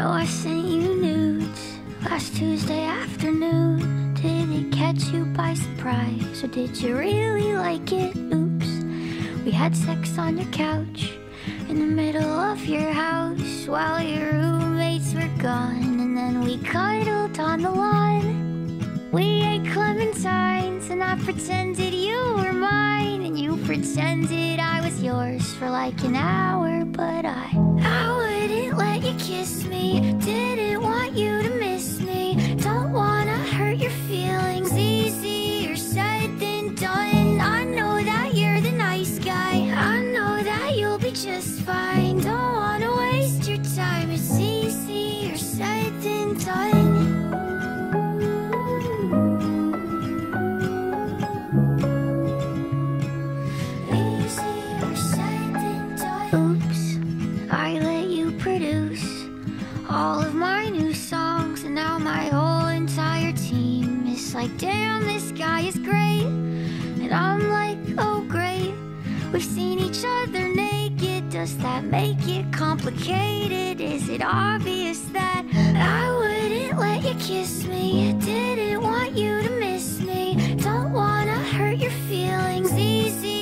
know I sent you nudes last Tuesday afternoon. Did it catch you by surprise, or did you really like it? Oops. We had sex on your couch in the middle of your house while your roommates were gone, and then we cuddled on the lawn. We ate clementines, and I pretended pretended I was yours for like an hour, but I, I wouldn't let you kiss me. Didn't Oops, I let you produce all of my new songs, and now my whole entire team is like, damn, this guy is great. And I'm like, oh, great. We've seen each other naked. Does that make it complicated? Is it obvious that I wouldn't let you kiss me? I didn't want you to miss me. Don't wanna hurt your feelings. Easy.